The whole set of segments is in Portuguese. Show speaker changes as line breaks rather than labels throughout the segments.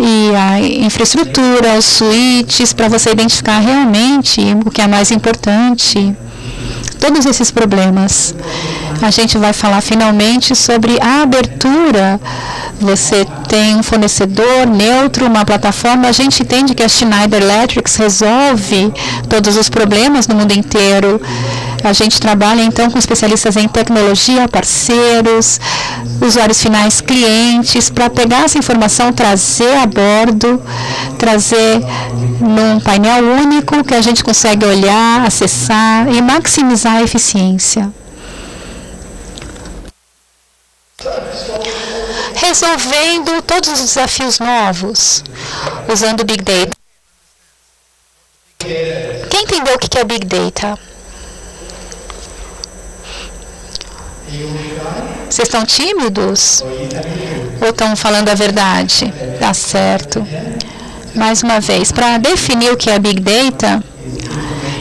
e a infraestrutura, os switches, para você identificar realmente o que é mais importante. Todos esses problemas. A gente vai falar finalmente sobre a abertura. Você tem um fornecedor neutro, uma plataforma. A gente entende que a Schneider Electric resolve todos os problemas no mundo inteiro. A gente trabalha então com especialistas em tecnologia, parceiros, usuários finais, clientes, para pegar essa informação, trazer a bordo, trazer num painel único que a gente consegue olhar, acessar e maximizar a eficiência. Resolvendo todos os desafios novos, usando Big Data. Quem entendeu o que é Big Data? Vocês estão tímidos? Ou estão falando a verdade? Tá certo. Mais uma vez, para definir o que é Big Data,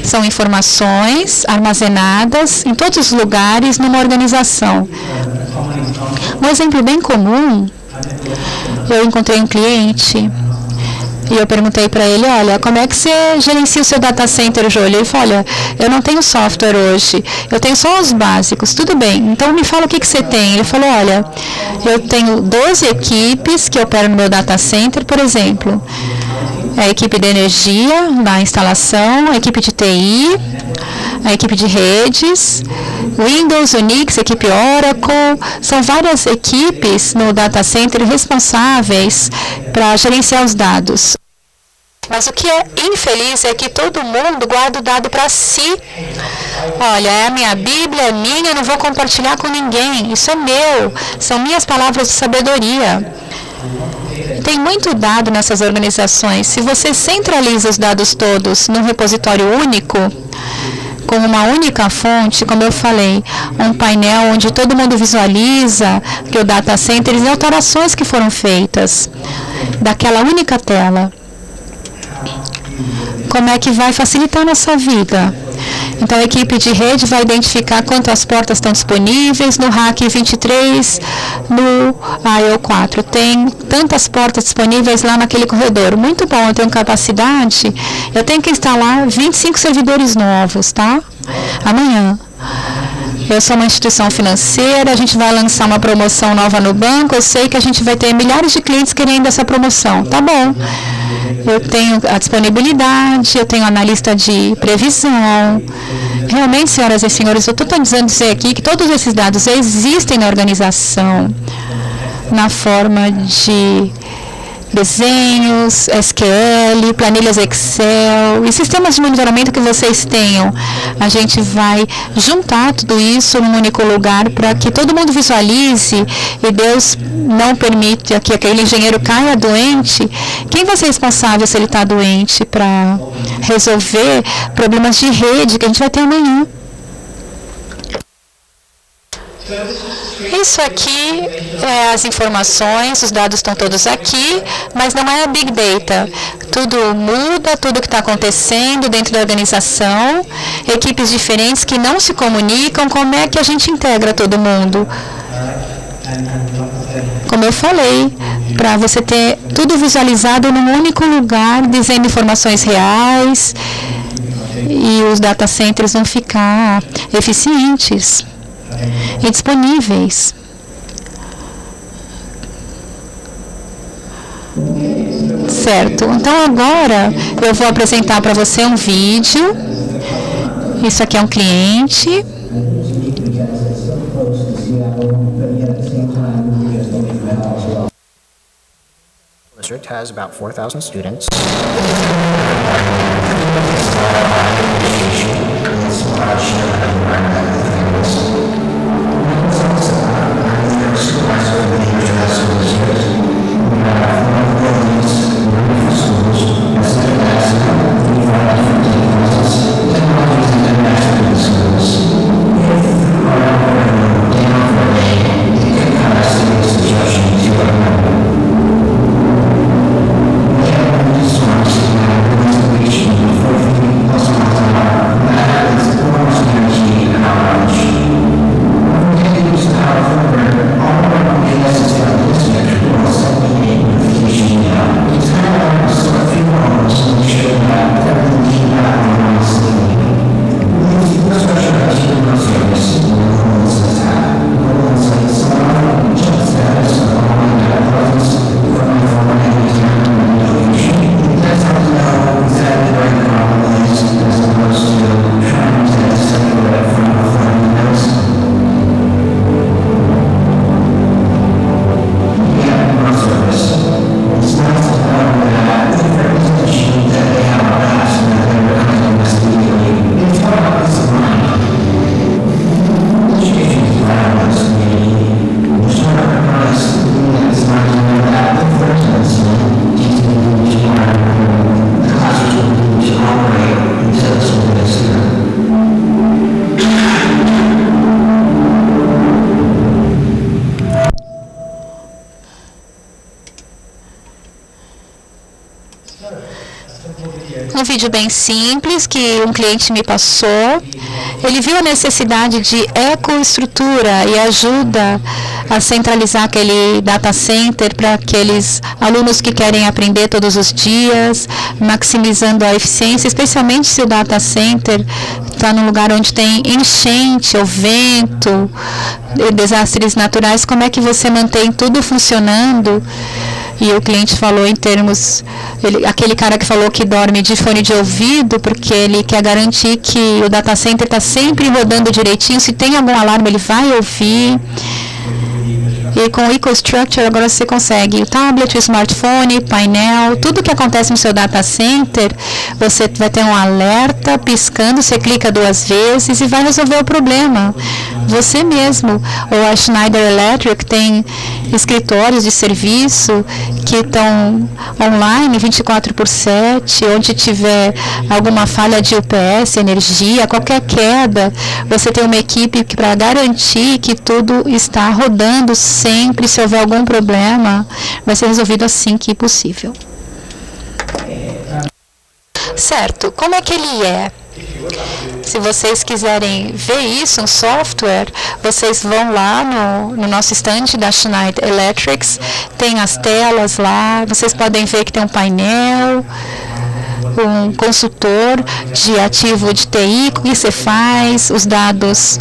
são informações armazenadas em todos os lugares numa organização. Um exemplo bem comum, eu encontrei um cliente e eu perguntei para ele, olha, como é que você gerencia o seu data center, Júlio? Ele falou, olha, eu não tenho software hoje, eu tenho só os básicos. Tudo bem, então me fala o que, que você tem. Ele falou, olha, eu tenho 12 equipes que operam no meu data center, por exemplo. A equipe de energia na instalação, a equipe de TI, a equipe de redes, Windows, Unix, equipe Oracle, são várias equipes no data center responsáveis para gerenciar os dados. Mas o que é infeliz é que todo mundo guarda o dado para si. Olha, é a minha Bíblia, é minha, eu não vou compartilhar com ninguém. Isso é meu. São minhas palavras de sabedoria. Tem muito dado nessas organizações. Se você centraliza os dados todos num repositório único, com uma única fonte, como eu falei, um painel onde todo mundo visualiza que o data center e alterações que foram feitas daquela única tela. Como é que vai facilitar a nossa vida? Então, a equipe de rede vai identificar quantas portas estão disponíveis no RAC 23, no AEO4. Tem tantas portas disponíveis lá naquele corredor. Muito bom, eu tenho capacidade. Eu tenho que instalar 25 servidores novos, tá? Amanhã. Eu sou uma instituição financeira, a gente vai lançar uma promoção nova no banco, eu sei que a gente vai ter milhares de clientes querendo essa promoção. Tá bom. Eu tenho a disponibilidade, eu tenho analista de previsão. Realmente, senhoras e senhores, eu estou tentando dizer aqui que todos esses dados existem na organização na forma de desenhos, SQL, planilhas Excel e sistemas de monitoramento que vocês tenham. A gente vai juntar tudo isso num único lugar para que todo mundo visualize e Deus não permita que aquele engenheiro caia doente. Quem vai ser responsável se ele está doente para resolver problemas de rede que a gente vai ter amanhã? Isso aqui é as informações, os dados estão todos aqui, mas não é a Big Data. Tudo muda, tudo que está acontecendo dentro da organização, equipes diferentes que não se comunicam, como é que a gente integra todo mundo? Como eu falei, para você ter tudo visualizado num único lugar, dizendo informações reais e os data centers vão ficar eficientes e disponíveis. Certo, então agora eu vou apresentar para você um vídeo. Isso aqui é um cliente. district has about 4,000 students. Um vídeo bem simples que um cliente me passou. Ele viu a necessidade de ecoestrutura e ajuda a centralizar aquele data center para aqueles alunos que querem aprender todos os dias, maximizando a eficiência, especialmente se o data center está num lugar onde tem enchente ou vento, desastres naturais, como é que você mantém tudo funcionando? E o cliente falou em termos, ele, aquele cara que falou que dorme de fone de ouvido, porque ele quer garantir que o data center está sempre rodando direitinho, se tem algum alarme ele vai ouvir. E com o EcoStructure agora você consegue o tablet, o smartphone, painel, tudo que acontece no seu data center, você vai ter um alerta piscando, você clica duas vezes e vai resolver o problema. Você mesmo. Ou a Schneider Electric tem escritórios de serviço que estão online 24 por 7, onde tiver alguma falha de UPS, energia, qualquer queda, você tem uma equipe para garantir que tudo está rodando sempre, se houver algum problema, vai ser resolvido assim que possível. Certo, como é que ele é? Se vocês quiserem ver isso, um software, vocês vão lá no, no nosso estande da Schneider Electrics, tem as telas lá, vocês podem ver que tem um painel, um consultor de ativo de TI, o que você faz, os dados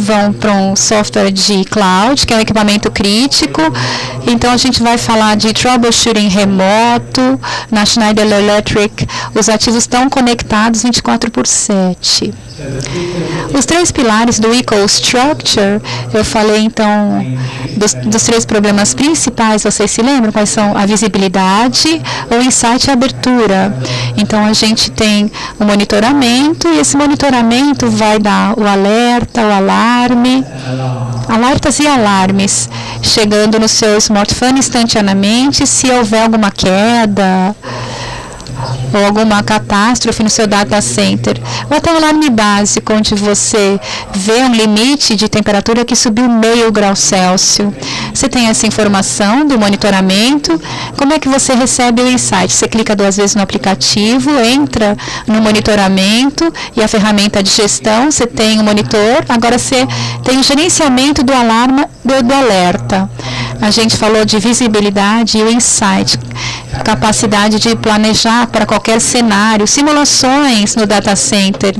vão para um software de cloud, que é um equipamento crítico. Então a gente vai falar de troubleshooting remoto. Na Schneider Electric, os ativos estão conectados 24 por 7. Os três pilares do EcoStructure, eu falei então dos, dos, três problemas principais, vocês se lembram quais são? A visibilidade, o insight e a abertura. Então a gente tem o monitoramento e esse monitoramento vai dar o alerta, o alarme, alertas e alarmes, chegando no seu smartphone instantaneamente se houver alguma queda ou alguma catástrofe no seu data center, ou até um alarme básico, onde você vê um limite de temperatura que subiu meio grau Celsius. Você tem essa informação do monitoramento, como é que você recebe o insight? Você clica duas vezes no aplicativo, entra no monitoramento e a ferramenta de gestão, você tem o um monitor, agora você tem o gerenciamento do alarme do, do alerta. A gente falou de visibilidade e o insight, capacidade de planejar para qualquer cenário, simulações no data center.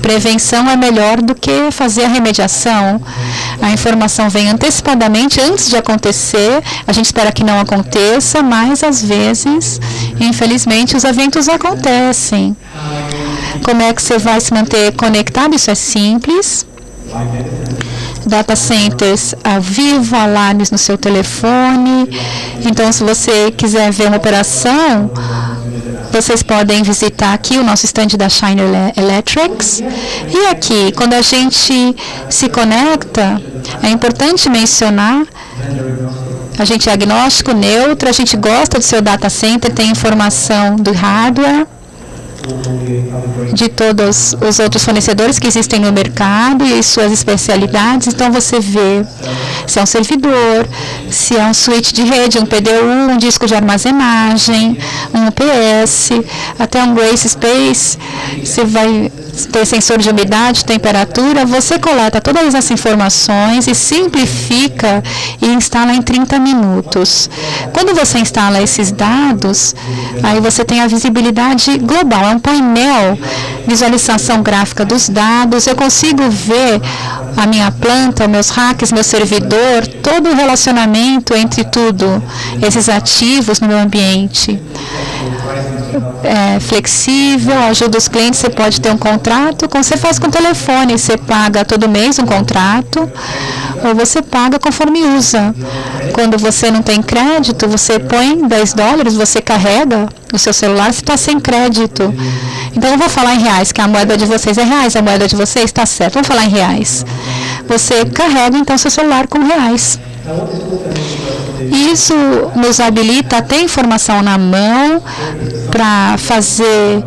Prevenção é melhor do que fazer a remediação. A informação vem antecipadamente, antes de acontecer. A gente espera que não aconteça, mas às vezes, infelizmente, os eventos acontecem. Como é que você vai se manter conectado? Isso é simples data centers ao vivo, alarmes no seu telefone. Então, se você quiser ver uma operação, vocês podem visitar aqui o nosso stand da Shiner Electrics. E aqui, quando a gente se conecta, é importante mencionar a gente é agnóstico, neutro, a gente gosta do seu data center, tem informação do hardware de todos os outros fornecedores que existem no mercado e suas especialidades. Então você vê se é um servidor, se é um switch de rede, um PDU, um disco de armazenagem, um UPS, até um Grace Space. Você vai ter sensor de umidade, temperatura, você coleta todas essas informações e simplifica e instala em 30 minutos. Quando você instala esses dados, aí você tem a visibilidade global, um painel, visualização gráfica dos dados, eu consigo ver a minha planta, meus hacks, meu servidor, todo o relacionamento entre tudo, esses ativos no meu ambiente. É, flexível, ajuda os clientes, você pode ter um contrato, como você faz com o telefone, você paga todo mês um contrato, você paga conforme usa. Quando você não tem crédito, você põe 10 dólares, você carrega o seu celular, você está sem crédito. Então eu vou falar em reais, que a moeda de vocês é reais, a moeda de vocês está certo. Vamos falar em reais. Você carrega então seu celular com reais. Isso nos habilita a ter informação na mão para fazer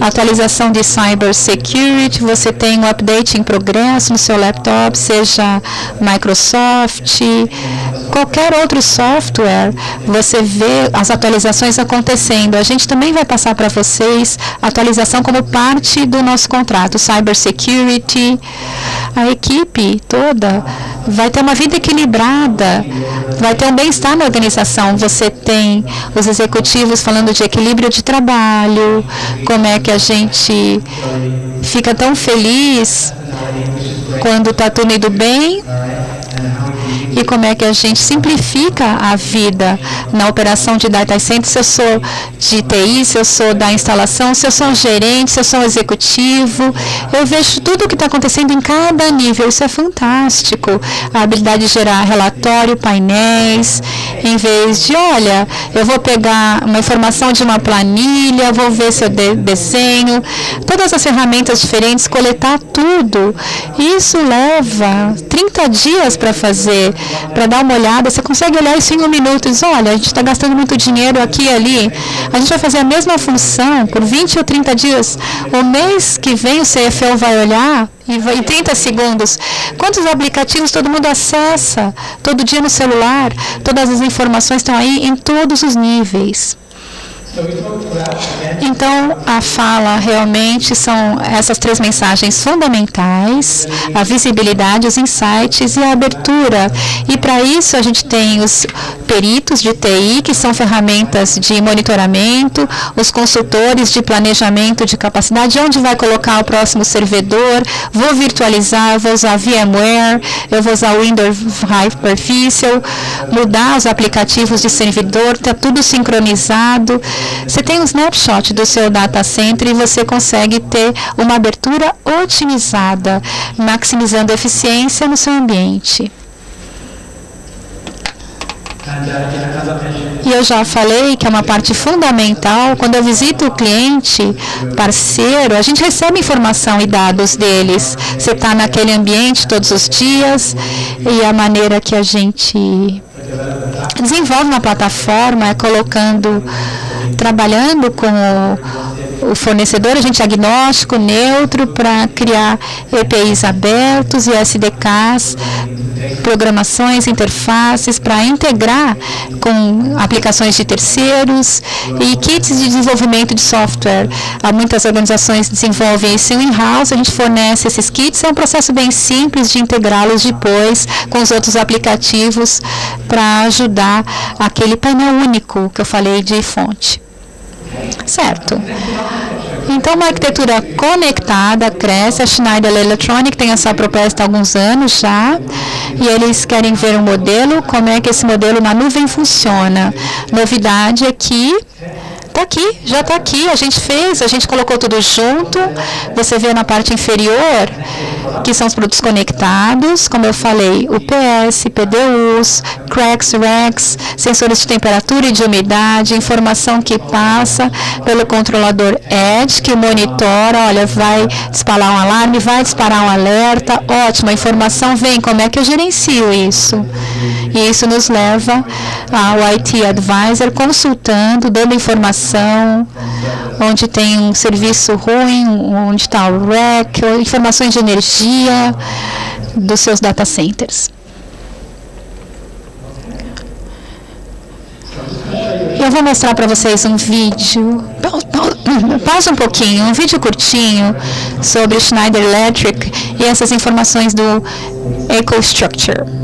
atualização de cybersecurity. Você tem um update em progresso no seu laptop, seja Microsoft, qualquer outro software, você vê as atualizações acontecendo. A gente também vai passar para vocês atualização como parte do nosso contrato, cybersecurity. A equipe toda vai ter uma vida equilibrada, vai ter um bem-estar na organização. Você tem os executivos falando de equilíbrio de trabalho, como é que a gente fica tão feliz quando está tudo indo bem e como é que a gente simplifica a vida na operação de data center, se eu sou de TI, se eu sou da instalação, se eu sou um gerente, se eu sou um executivo. Eu vejo tudo o que está acontecendo em cada nível. Isso é fantástico. A habilidade de gerar relatório, painéis, em vez de, olha, eu vou pegar uma informação de uma planilha, vou ver se eu de desenho, todas as ferramentas diferentes, coletar tudo. Isso leva 30 dias para fazer para dar uma olhada. Você consegue olhar isso em um minuto e dizer, olha, a gente está gastando muito dinheiro aqui e ali. A gente vai fazer a mesma função por 20 ou 30 dias. O mês que vem o CFO vai olhar em 30 segundos. Quantos aplicativos todo mundo acessa todo dia no celular? Todas as informações estão aí em todos os níveis. Então, a fala realmente são essas três mensagens fundamentais: a visibilidade, os insights e a abertura. E para isso, a gente tem os peritos de TI, que são ferramentas de monitoramento, os consultores de planejamento de capacidade, onde vai colocar o próximo servidor, vou virtualizar, vou usar VMware, eu vou usar Windows Hyperficial, mudar os aplicativos de servidor, está tudo sincronizado. Você tem um snapshot do seu data center e você consegue ter uma abertura otimizada, maximizando a eficiência no seu ambiente. E eu já falei que é uma parte fundamental, quando eu visito o cliente, parceiro, a gente recebe informação e dados deles. Você está naquele ambiente todos os dias e a maneira que a gente desenvolve uma plataforma é colocando, trabalhando com o, fornecedor, a gente é agnóstico, neutro, para criar EPIs abertos e SDKs programações, interfaces para integrar com aplicações de terceiros e kits de desenvolvimento de software. Há muitas organizações desenvolvem isso in-house, a gente fornece esses kits, é um processo bem simples de integrá-los depois com os outros aplicativos para ajudar aquele painel único que eu falei de fonte. Certo. Então, uma arquitetura conectada cresce. A Schneider Electronic tem essa proposta há alguns anos já. E eles querem ver um modelo, como é que esse modelo na nuvem funciona. Novidade aqui Está aqui, já está aqui. A gente fez, a gente colocou tudo junto. Você vê na parte inferior que são os produtos conectados, como eu falei, UPS, PDUs, cracks, racks, sensores de temperatura e de umidade, informação que passa pelo controlador Edge, que monitora, olha, vai disparar um alarme, vai disparar um alerta, ótimo, a informação vem, como é que eu gerencio isso? E isso nos leva ao IT Advisor consultando, dando informação onde tem um serviço ruim, onde está o REC, informações de energia dos seus data centers. Eu vou mostrar para vocês um vídeo, pausa um pouquinho, um vídeo curtinho sobre Schneider Electric e essas informações do EcoStructure.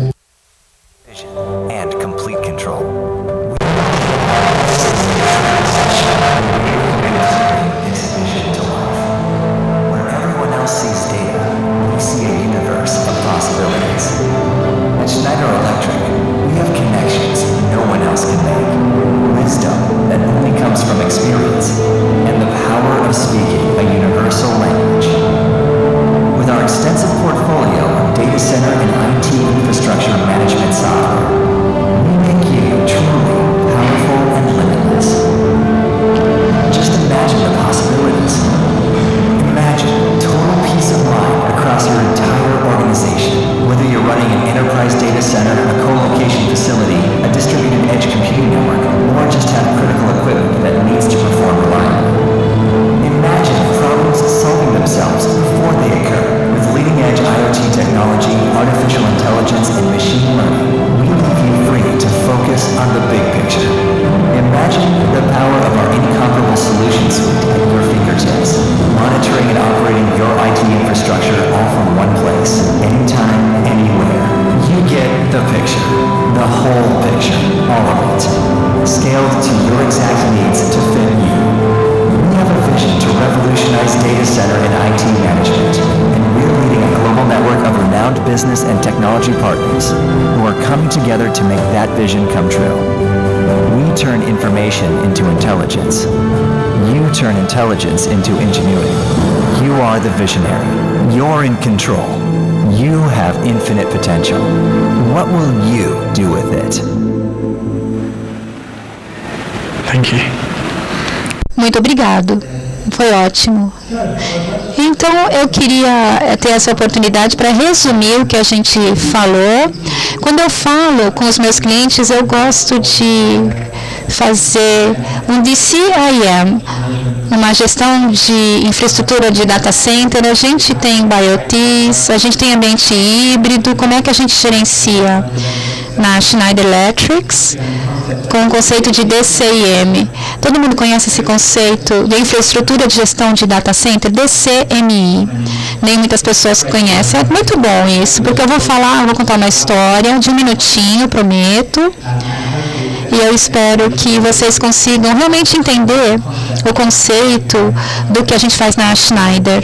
and IT infrastructure management software. We make you truly powerful and limitless. Just imagine the possibilities. Imagine total peace of mind across your entire organization, whether you're running an enterprise data center, a co-location facility, a distributed edge computing network, or just have critical equipment that needs to perform reliably themselves before they occur with leading-edge IoT technology,
artificial intelligence, and machine learning. We leave you free
to focus on the big picture. Imagine the power of our incomparable solution suite at your fingertips, monitoring and operating your IT infrastructure all from one place, anytime, anywhere. You get the picture, the whole picture, all of it, scaled to your exact needs to fit you. Vision to revolutionize data center and IT management, and we're leading a global network of renowned business and technology partners who are coming together to make that vision come true. We turn information into intelligence. You turn intelligence into ingenuity. You are the visionary. You're in control. You have infinite potential. What will you do with it?
Thank you.
Muito obrigado. Foi ótimo. Então, eu queria eh, ter essa oportunidade para resumir o que a gente falou. Quando eu falo com os meus clientes, eu gosto de fazer um DCIM, uma gestão de infraestrutura de data center. A gente tem BioTs, a gente tem ambiente híbrido. Como é que a gente gerencia? Na Schneider Electrics com o conceito de DCIM. Todo mundo conhece esse conceito de infraestrutura de gestão de data center, DCMI. Nem muitas pessoas conhecem. É muito bom isso, porque eu vou falar, eu vou contar uma história de um minutinho, prometo. E eu espero que vocês consigam realmente entender o conceito do que a gente faz na Schneider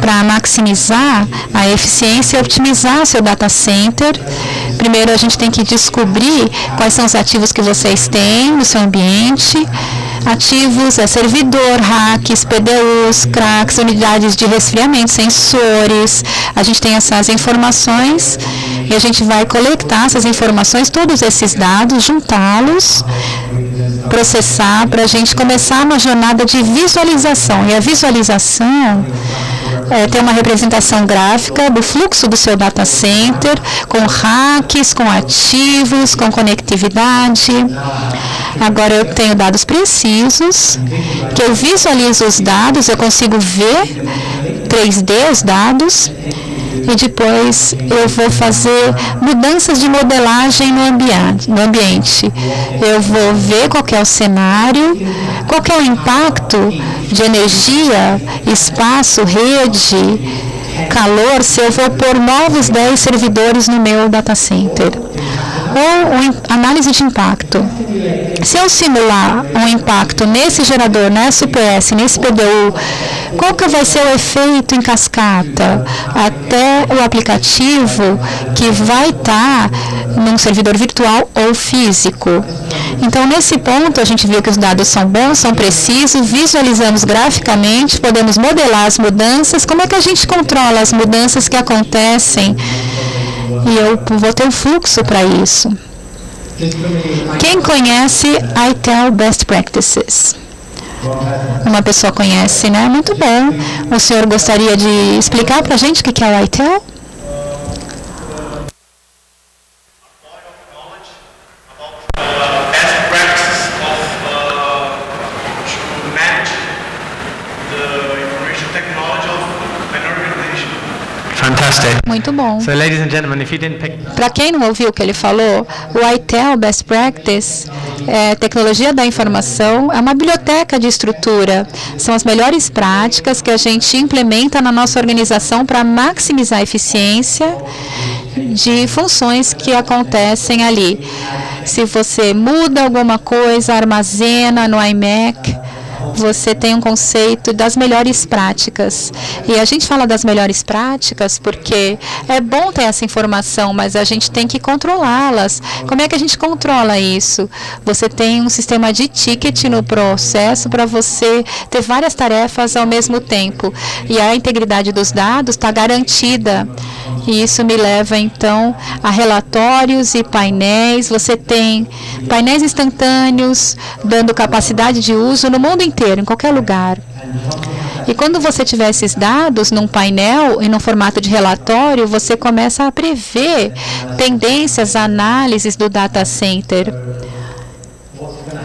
para maximizar a eficiência e optimizar seu data center. Primeiro, a gente tem que descobrir quais são os ativos que vocês têm no seu ambiente. Ativos é servidor, racks, PDUs, cracks, unidades de resfriamento, sensores. A gente tem essas informações e a gente vai coletar essas informações, todos esses dados, juntá-los, processar para a gente começar uma jornada de visualização. E a visualização é, tem uma representação gráfica do fluxo do seu data center, com hacks, com ativos, com conectividade. Agora eu tenho dados precisos, que eu visualizo os dados, eu consigo ver 3D os dados e depois eu vou fazer mudanças de modelagem no, ambiente, no ambiente. Eu vou ver qual é o cenário, qual é o impacto de energia, espaço, rede, calor, se eu vou pôr novos 10 servidores no meu data center ou análise de impacto. Se eu simular um impacto nesse gerador, nessa UPS, nesse PDU, qual que vai ser o efeito em cascata até o aplicativo que vai estar tá num servidor virtual ou físico? Então, nesse ponto, a gente viu que os dados são bons, são precisos, visualizamos graficamente, podemos modelar as mudanças. Como é que a gente controla as mudanças que acontecem? E eu vou ter um fluxo para isso. Quem conhece ITEL Best Practices? Uma pessoa conhece, né? Muito bom. O senhor gostaria de explicar para a gente o que é o ITEL? Muito bom.
So, ladies and gentlemen, if you didn't pick...
Para quem não ouviu o que ele falou, o ITEL Best Practice é tecnologia da informação, é uma biblioteca de estrutura. São as melhores práticas que a gente implementa na nossa organização para maximizar a eficiência de funções que acontecem ali. Se você muda alguma coisa, armazena no iMac, você tem um conceito das melhores práticas. E a gente fala das melhores práticas porque é bom ter essa informação, mas a gente tem que controlá-las. Como é que a gente controla isso? Você tem um sistema de ticket no processo para você ter várias tarefas ao mesmo tempo. E a integridade dos dados está garantida. E isso me leva então a relatórios e painéis. Você tem painéis instantâneos dando capacidade de uso no mundo inteiro, em qualquer lugar. E quando você tiver esses dados num painel e num formato de relatório, você começa a prever tendências, análises do data center.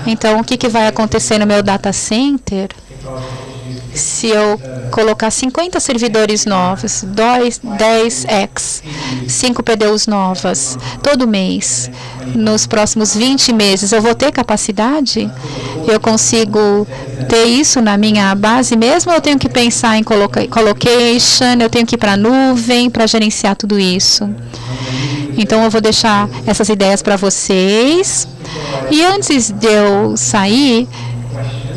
Então, o que, que vai acontecer no meu data center? Se eu colocar 50 servidores novos, 10x, 5 PDUs novas, todo mês, nos próximos 20 meses, eu vou ter capacidade? Eu consigo ter isso na minha base mesmo? Eu tenho que pensar em colocation, eu tenho que ir para a nuvem para gerenciar tudo isso? Então eu vou deixar essas ideias para vocês. E antes de eu sair,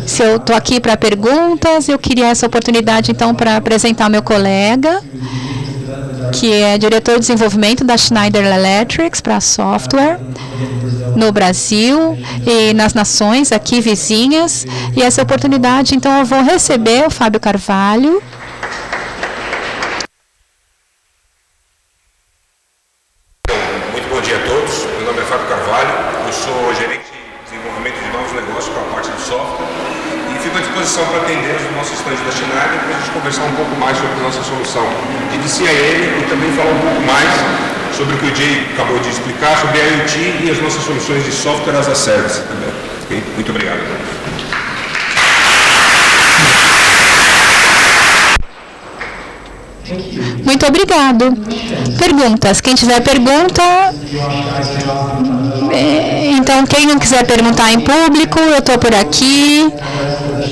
se eu estou aqui para perguntas, eu queria essa oportunidade então para apresentar meu colega, que é diretor de desenvolvimento da Schneider Electric para software no Brasil e nas nações aqui vizinhas. E essa oportunidade, então, eu vou receber o Fábio Carvalho.
Muito bom dia a todos. Meu nome é Fábio Carvalho. Eu sou gerente de desenvolvimento de novos negócios para a parte do software e fico à disposição para atender os nossos estandes da Schneider para a gente conversar um pouco mais sobre a nossa solução de DCIM e também falar um pouco mais sobre o que o Jay acabou de explicar sobre a IoT e as nossas soluções de software as a service também. Okay? Muito obrigado.
Muito obrigado. Perguntas. Quem tiver pergunta. é, Então, quem não quiser perguntar em público, eu estou por aqui.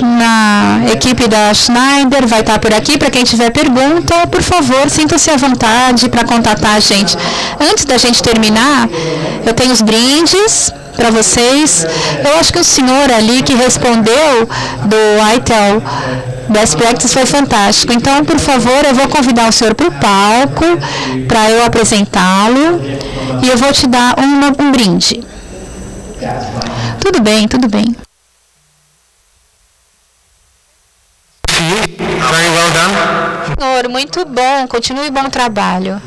Na equipe da Schneider vai estar por aqui. Para quem tiver pergunta, por favor, sinta-se à vontade para contatar a gente. Antes da gente terminar, eu tenho os brindes para vocês. Eu acho que o senhor ali que respondeu do ITEL Best Practice foi fantástico. Então, por favor, eu vou convidar o senhor para o palco para eu apresentá-lo e eu vou te dar uma- um brinde. Tudo bem, tudo bem. Senhor, muito bom. Continue bom trabalho.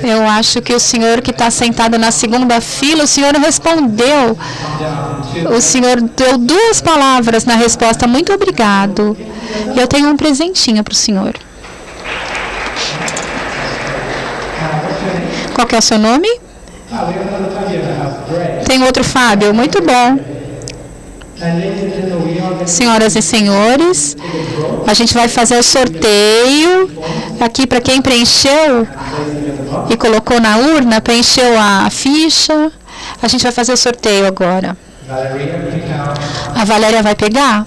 Eu acho que o senhor que está sentado na segunda fila, o senhor respondeu. O senhor deu duas palavras na resposta. Muito obrigado. E eu tenho um presentinho para o senhor. Qual é o seu nome? Tem outro Fábio? Muito bom. Senhoras e senhores, a gente vai fazer o sorteio aqui para quem preencheu e colocou na urna, preencheu a ficha. A gente vai fazer o sorteio agora. A Valéria vai pegar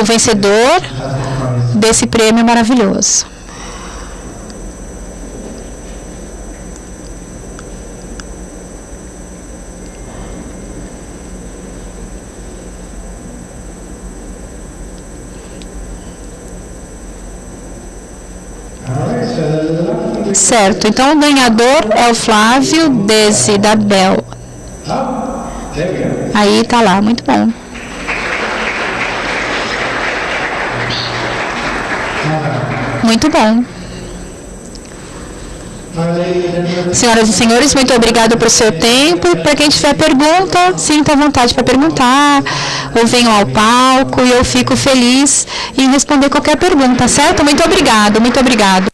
o vencedor desse prêmio maravilhoso. Certo, então o ganhador é o Flávio Desi da Bel. Aí tá lá, muito bom. Muito bom. Senhoras e senhores, muito obrigado pelo seu tempo. Para quem tiver pergunta, sinta à vontade para perguntar, ou venham ao palco e eu fico feliz em responder qualquer pergunta, certo? Muito obrigado, muito obrigado.